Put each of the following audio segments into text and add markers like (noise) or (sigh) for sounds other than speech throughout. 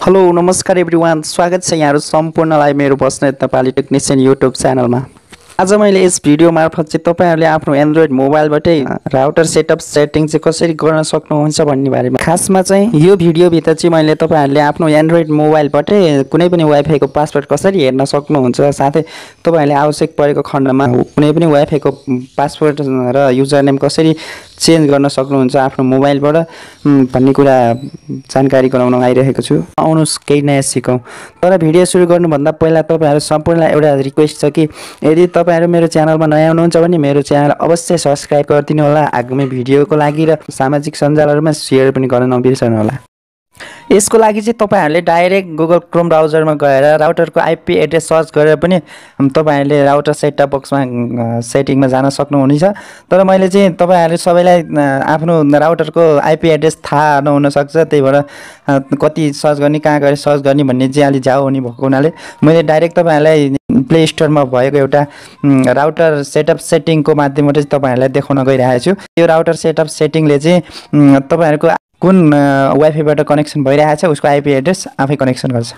Hello नमस्कार every one स्वागत छ यहाँहरू सम्पूर्णलाई मेरो बस्नेत नेपाली टेक्निसियन युट्युब च्यानलमा आज मैले यस भिडियो मार्फत चाहिँ तपाईँहरूले आफ्नो एन्ड्रोइड मोबाइलबाटै राउटर सेटअप सेटिङ चाहिँ कसरी गर्न सक्नुहुन्छ भन्ने बारेमा खासमा चाहिँ यो भिडियोभित्र चाहिँ मैले तपाईँहरूले आफ्नो एन्ड्रोइड मोबाइलबाटै कुनै पनि वाइफाईको पासवर्ड कसरी हेर्न सक्नुहुन्छ साथै तपाईँहरूले आवश्यक परेको खण्डमा कुनै पनि वाइफाईको पासवर्ड र युजर नेम कसरी चेन्ज गर्न सक्नुहुन्छ आफ्नो मोबाइलबाट। भन्ने कुरा जानकारी गराउन आइरहेको छु। आउनुहोस् केही नयाँ सिकौँ। तर भिडियो सुरु गर्नुभन्दा पहिला तपाईँहरू सम्पूर्णलाई एउटा रिक्वेस्ट छ कि यदि तपाईँहरू मेरो च्यानलमा नयाँ हुनुहुन्छ भने मेरो च्यानल अवश्य सब्सक्राइब गरिदिनु होला आगामी भिडियोको लागि र सामाजिक सञ्जालहरूमा सेयर पनि गर्न नबिर्सनु होला यसको लागि चाहिँ तपाईँहरूले डाइरेक्ट गुगल क्रोम ब्राउजरमा गएर राउटरको आइपी एड्रेस सर्च गरेर पनि तपाईँहरूले राउटर सेटअप बक्समा सेटिङमा जान सक्नुहुनेछ। तर मैले चाहिँ तपाईँहरूले सबैलाई आफ्नो राउटरको आइपी एड्रेस थाहा नहुनसक्छ त्यही भएर कति सर्च गर्ने कहाँ गएर सर्च गर्ने भन्ने चाहिँ अलिक जाउ हुने भएको हुनाले मैले डाइरेक्ट तपाईँहरूलाई प्ले स्टोरमा भएको एउटा राउटर सेटअप सेटिङको माध्यमबाट चाहिँ तपाईँहरूलाई देखाउन गइरहेको छु यो राउटर सेटअप सेटिङले चाहिँ तपाईँहरूको कुन वाइफाईबाट कनेक्सन भइरहेको छ उसको आइपी एड्रेस आफै कनेक्सन गर्छ।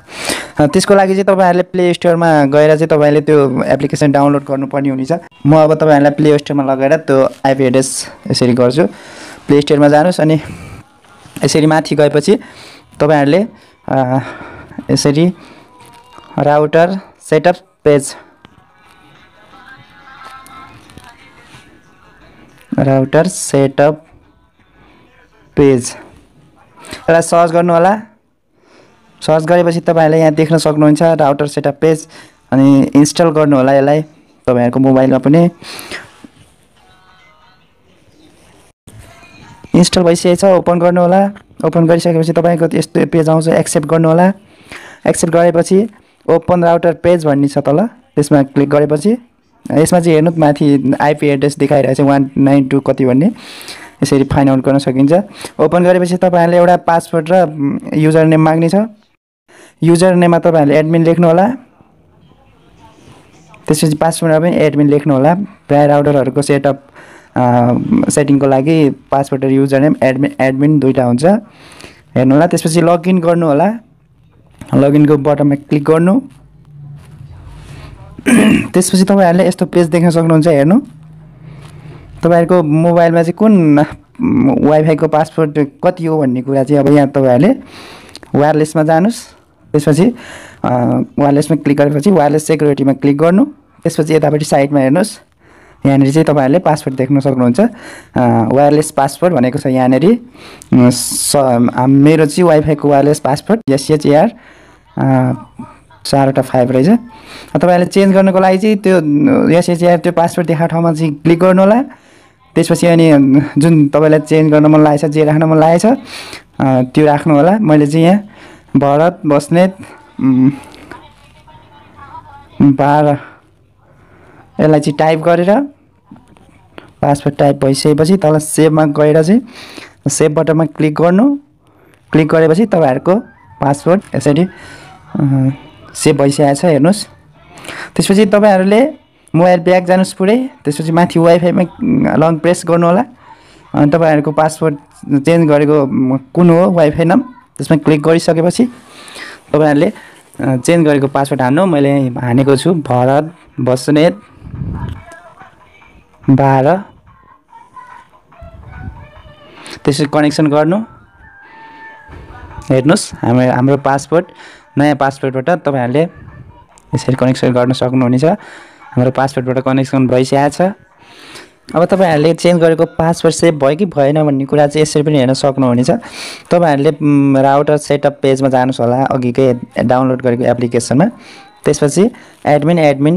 त्यसको लागि चाहिँ तपाईँहरूले प्ले स्टोरमा गएर चाहिँ तपाईँले त्यो एप्लिकेसन डाउनलोड गर्नुपर्ने हुनेछ। म अब तपाईँहरूलाई प्ले स्टोरमा लगेर त्यो आइपी एड्रेस यसरी गर्छु। प्ले स्टोरमा जानुहोस् अनि यसरी माथि गएपछि तपाईँहरूले यसरी router setup page. Router setup page. यसलाई सर्च गर्नु होला। सर्च गरेपछि तपाईँहरूले यहाँ देख्न सक्नुहुन्छ राउटर सेटअप पेज अनि इन्स्टल गर्नु होला यसलाई तपाईँहरूको मोबाइलमा पनि। इन्स्टल भइसकेको छ ओपन गर्नु होला। ओपन गरिसकेपछि तपाईँको यस्तो पेज आउँछ एक्सेप्ट गर्नु होला। एक्सेप्ट गरेपछि ओपन राउटर पेज भन्ने छ तल। त्यसमा क्लिक गरेपछि। यसमा चाहिँ हेर्नु माथि आइपी एड्रेस देखाइरहेको छ वान नाइन टू कति भन्ने। यसरी फाइन्ड आउट गर्न सकिन्छ। ओपन गरेपछि तपाईँहरूले एउटा पासवर्ड र युजर नेम माग्ने छ युजर नेममा तपाईँहरूले एडमिन लेख्नु होला। त्यसपछि पासवर्डमा पनि एडमिन लेख्नु होला। प्रायः राउटरहरूको सेटअप सेटिङको लागि पासवर्ड र युजर नेम एडमिन एडमिन दुइटा हुन्छ। हेर्नु होला। त्यसपछि लगइन गर्नु होला। लगइनको बटनमा क्लिक गर्नु। (clears throat) त्यसपछि तपाईँहरूले यस्तो पेज देख्न सक्नुहुन्छ। हेर्नु। तपाईँहरूको मोबाइलमा चाहिँ कुन वाइफाईको पासवर्ड कति हो भन्ने कुरा चाहिँ अब यहाँ तपाईँहरूले वायरलेसमा जानुहोस्। त्यसपछि वायरलेसमा क्लिक गरेपछि वायरलेस सेक्युरिटीमा क्लिक गर्नु। त्यसपछि यतापट्टि साइडमा हेर्नुहोस्। यहाँनिर चाहिँ तपाईँहरूले पासवर्ड देख्न सक्नुहुन्छ। वायरलेस पासवर्ड भनेको छ यहाँनिर। स मेरो चाहिँ वाइफाईको wireless password S H A R चारवटा फाइभ रहेछ। तपाईँहरूले चेन्ज गर्नुको लागि चाहिँ त्यो एसएचएआर त्यो पासवर्ड देखाएको ठाउँमा चाहिँ क्लिक गर्नु होला त्यसपछि अनि जुन तपाईँलाई चेन्ज गर्न मन लागेको छ जे राख्न मन लागेको छ अँ, त्यो राख्नु होला। मैले चाहिँ यहाँ भरत बस्नेत बाह्र यसलाई चाहिँ टाइप गरेर पासवर्ड टाइप भइसकेपछि तल सेभमा गएर चाहिँ सेभ बटनमा क्लिक गर्नु। क्लिक गरेपछि तपाईँहरूको पासवर्ड यसरी सेभ भइसकेको छ हेर्नुहोस्। त्यसपछि तपाईँहरूले मोबाइल ब्याग जानुहोस् पुरै त्यसपछि माथि वाइफाईमा लङ प्रेस गर्नु होला। अनि तपाईँहरूको पासवर्ड चेन्ज गरेको कुन हो वाइफाई नाम त्यसमा क्लिक गरिसकेपछि तपाईँहरूले चेन्ज गरेको पासवर्ड हान्नु। मैले हानेको छु भरत बस्नेत बाह्र। त्यसरी कनेक्सन गर्नु। हेर्नुहोस् हाम्रो हाम्रो पासपोर्ट नयाँ पासपोर्टबाट तपाईँहरूले यसरी कनेक्सन गर्न सक्नुहुनेछ। हाम्रो पासपोर्टबाट कनेक्सन भइसकेको छ। अब तपाईँहरूले चेन्ज गरेको पासवर्ड सेभ भयो कि भएन भन्ने कुरा चाहिँ यसरी पनि हेर्न सक्नुहुनेछ। तपाईँहरूले राउटर सेटअप पेजमा जानुहोस् होला अघिकै डाउनलोड गरेको एप्लिकेसनमा त्यसपछि admin admin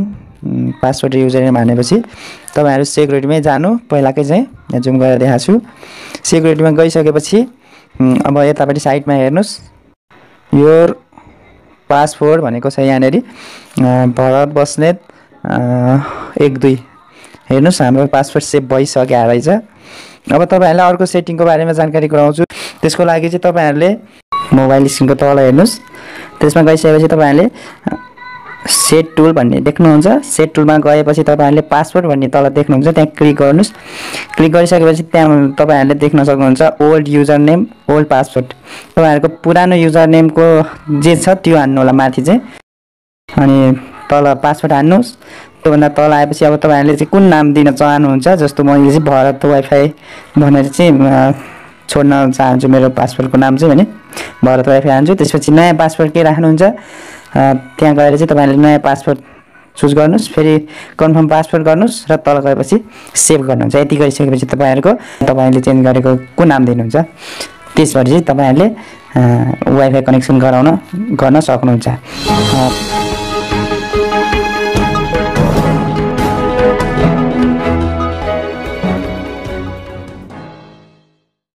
password user name हानेपछि तपाईँहरू सेक्युरिटीमै जानु। पहिलाकै चाहिँ जुम गरेर देखाएको छु। सेक्युरिटीमा गइसकेपछि अब यतापट्टि साइडमा हेर्नुहोस्। यो पासपोर्ट भनेको छ यहाँनिर। भरत बस्नेत एक दुई। हेर्नुहोस् हाम्रो पासपोर्ट सेभ भइसकेको रहेछ। अब तपाईँहरूलाई अर्को सेटिङको बारेमा जानकारी गराउँछु। त्यसको लागि चाहिँ तपाईँहरूले मोबाइल स्क्रिनको तल हेर्नुहोस्। त्यसमा गइसकेपछि तपाईँहरूले सेट टुल भन्ने देख्नुहुन्छ। सेट टुलमा गएपछि तपाईँहरूले पासवर्ड भन्ने तल देख्नुहुन्छ। त्यहाँ क्लिक गर्नुहोस्। क्लिक गरिसकेपछि त्यहाँ तपाईँहरूले देख्न सक्नुहुन्छ old user name old password. तपाईँहरूको पुरानो युजर नेमको जे छ त्यो हान्नु होला माथि चाहिँ। अनि तल पासवर्ड हान्नुहोस्। त्योभन्दा तल आएपछि अब तपाईँहरूले चाहिँ कुन नाम दिन चाहनुहुन्छ जस्तो मैले चाहिँ भरत वाइफाई भनेर चाहिँ छोड्न चाहन्छु मेरो पासवर्डको नाम चाहिँ भने। भरत वाइफाई हान्छु। त्यसपछि नयाँ पासवर्ड के राख्नुहुन्छ? त्यहाँ गएर चाहिँ तपाईँहरूले नयाँ पासवर्ड चुज गर्नुहोस्। फेरि कन्फर्म पासवर्ड गर्नुहोस् र तल गएपछि सेभ गर्नुहुन्छ। यति गरिसकेपछि तपाईँहरूको तपाईँले चेन्ज गरेको कुन नाम दिनुहुन्छ? त्यसबाट चाहिँ तपाईँहरूले वाइफाई कनेक्सन गराउन गर्न सक्नुहुन्छ।